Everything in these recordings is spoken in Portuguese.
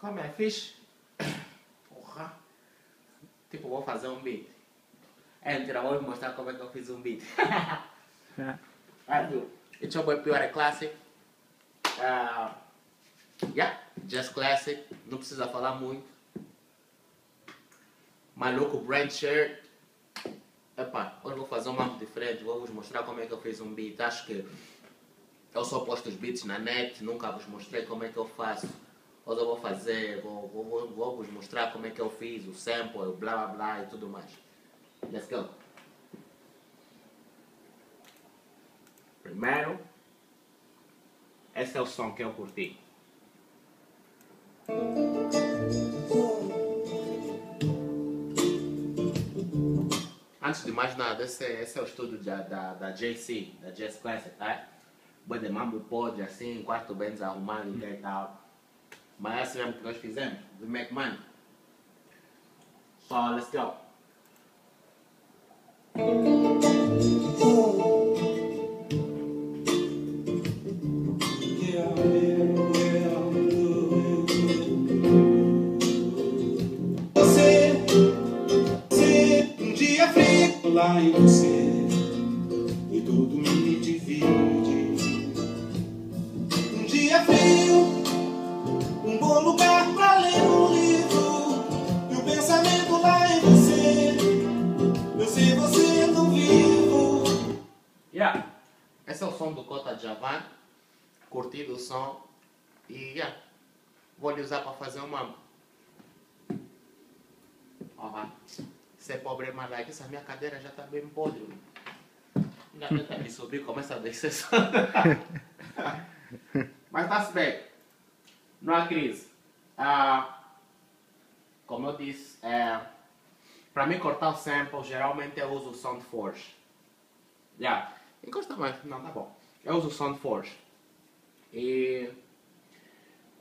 Como é fixe? Porra. Tipo, vou fazer um beat. É, mentira, vou mostrar como é que eu fiz um beat. Adio. It's your boy Pure Classic. Uh, yeah, just classic. Não precisa falar muito. Maluco brand shirt. Epá, hoje vou fazer um mapa diferente. Vou vos mostrar como é que eu fiz um beat. Acho que eu só posto os beats na net. Nunca vos mostrei como é que eu faço. Eu vou fazer, vou, vou, vou, vos mostrar como é que eu fiz o sample, o blá blá blá e tudo mais. Let's go. Primeiro, esse é o som que eu curti. Antes de mais nada, esse é, esse é o estúdio da, da, da JC, da Jazz Classic, tá? Boi de mambo pode, assim, quarto bem desarrumado e tal. Mas é assim mesmo que nós fizemos, we make money. So, let's go. Usar para fazer um mambo. Ó. Isso é problema lá. que Essa minha cadeira já está bem podre. Ainda tenta me subir, começa a descer só. Mas está-se bem. Não há crise. Ah, como eu disse, é, para mim cortar o sample, geralmente eu uso o SoundForge. Já. Encosta mais. Não, tá bom. Eu uso o SoundForge. E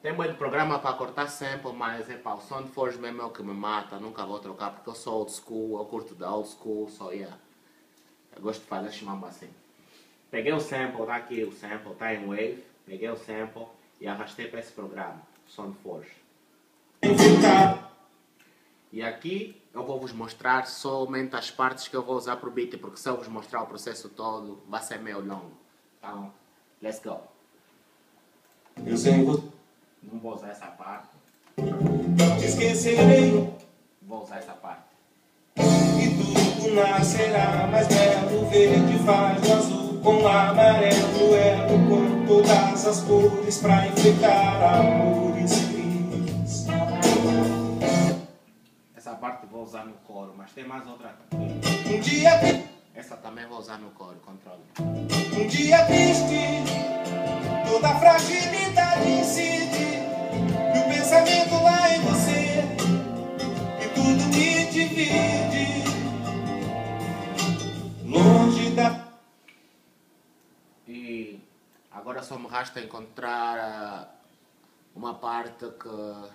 tem muito programa para cortar sample, mas epá, o SoundForge mesmo é o que me mata. Nunca vou trocar porque eu sou old school, eu curto da old school, só yeah. Eu gosto de fazer chimamba assim. Peguei o sample, tá aqui o sample, tá em Wave. Peguei o sample e arrastei para esse programa, SoundForge. Ficar E aqui eu vou vos mostrar somente as partes que eu vou usar para o beat, porque se eu vos mostrar o processo todo, vai ser meio longo. Então, let's go. eu sem você Não vou usar essa parte, não te esquecerei. vou usar essa parte. E tudo nascerá mais belo, verde faz o azul com amarelo, elo com todas as cores pra enfeitar amores cris. Essa parte vou usar no coro, mas tem mais outra. Um dia, tri- Essa também vou usar no coro, controle. um dia triste, toda fragilidade incide, resta encontrar ah, uma parte que,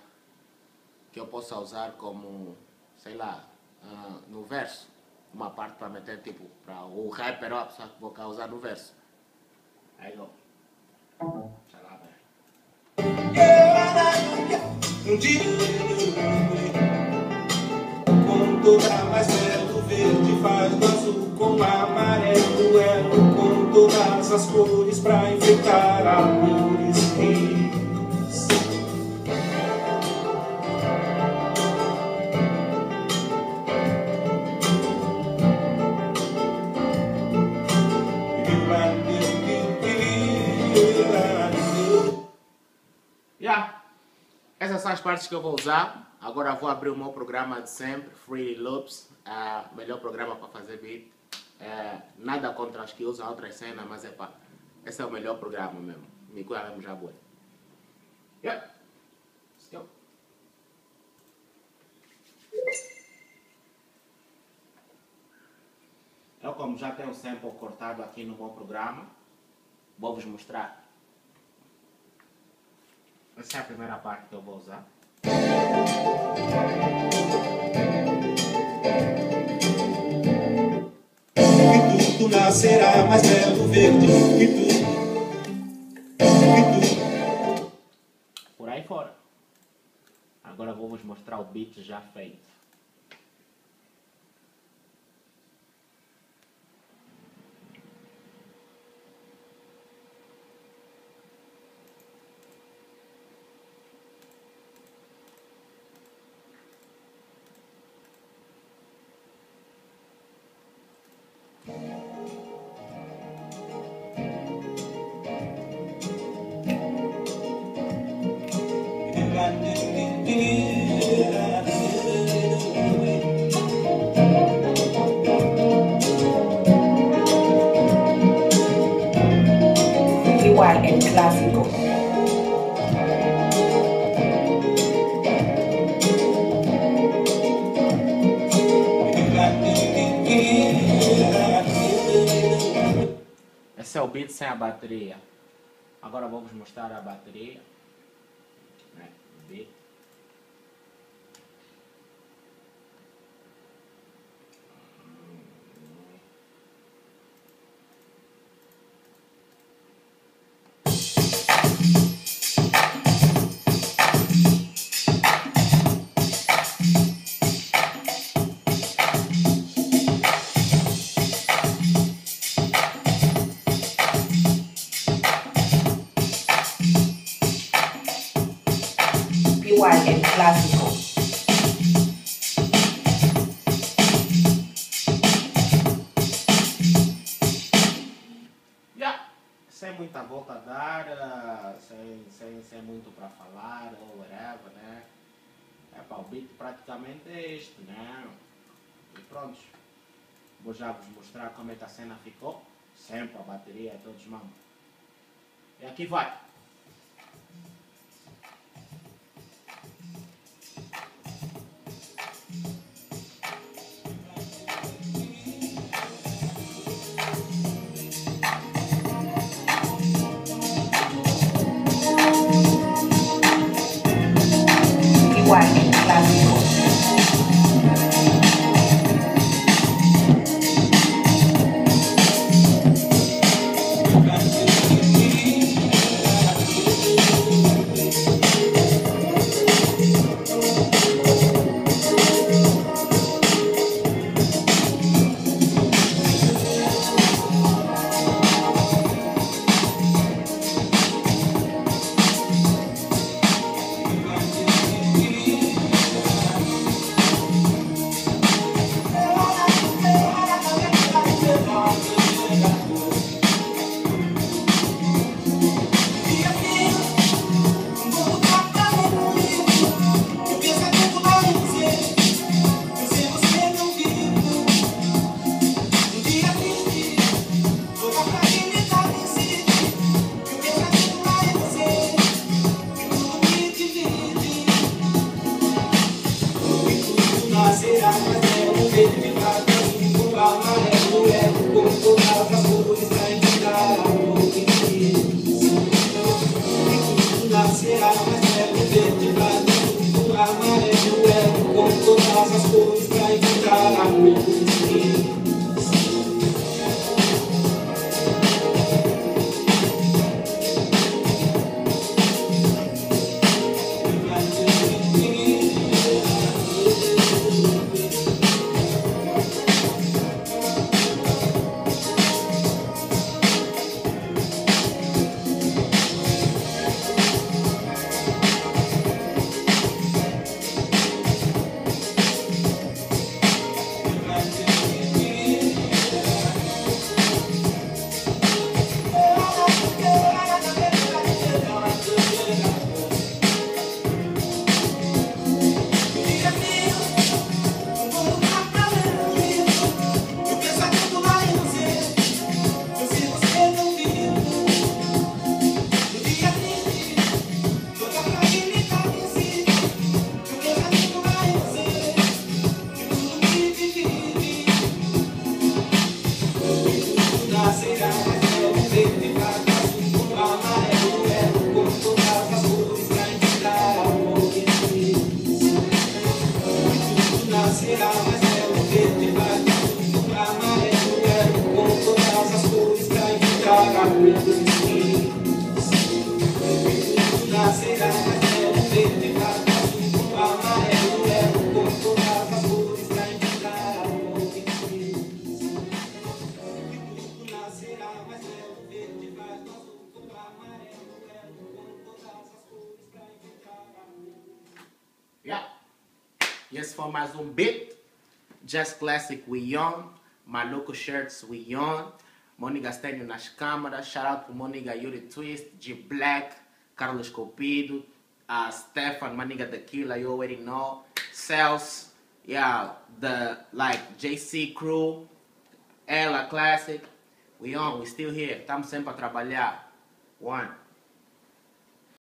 que eu possa usar como, sei lá, ah, no verso. Uma parte para meter tipo, para o rapper só que vou usar no verso. Aí velho. Um dia toda mais verde faz azul com amarelo elo com todas as cores pra enfeitar amores cris. Yeah. Essas são as partes que eu vou usar. Agora vou abrir o meu programa de sempre, Free Loops, ah, melhor programa para fazer beat. É, nada contra os que usam outras cenas, mas é pá, esse é o melhor programa mesmo. Me cuida mesmo já boa. Yeah. Eu como já tenho o sample cortado aqui no meu programa, vou vos mostrar. Essa é a primeira parte que eu vou usar. Nascerá mais belo verde que tudo. Que tudo. 'Por aí fora. mostrar o beat já feito. PYN Clásico. Esse é o beat sem a bateria. Agora vamos mostrar a bateria. Né? Beat. Clásico. Yeah. Sem muita volta a dar, sem, sem, sem muito para falar ou whatever, né? É para o beat praticamente é este, né? E pronto. Vou já vos mostrar como é que a cena ficou. Sempre a bateria é todos mão. E aqui vai. Bye. Foi mais um beat. Just Classic We On. Maluco Shirts We On. Mônica Stênio nas câmeras. Shout out pro Mônica Yuri Twist, G Black, Carlos Copido, uh, Stefan, Maniga Tequila, you already know. Cells, yeah, the like JC Crew, Ella Classic. We on, we still here. Estamos sempre a trabalhar. One.